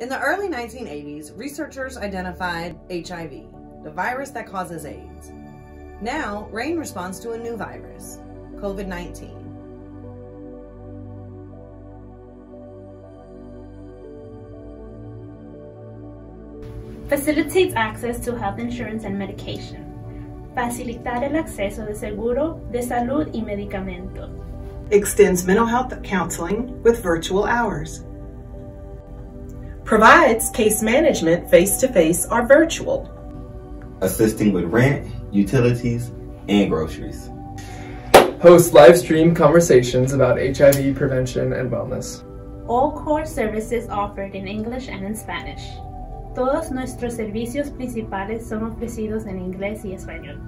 In the early 1980s, researchers identified HIV, the virus that causes AIDS. Now, RAIN responds to a new virus, COVID 19. Facilitates access to health insurance and medication. Facilitar el acceso de seguro de salud y medicamentos. Extends mental health counseling with virtual hours provides case management face-to-face -face or virtual, assisting with rent, utilities, and groceries. Hosts live stream conversations about HIV prevention and wellness. All core services offered in English and in Spanish. Todos nuestros servicios principales son ofrecidos en inglés y español.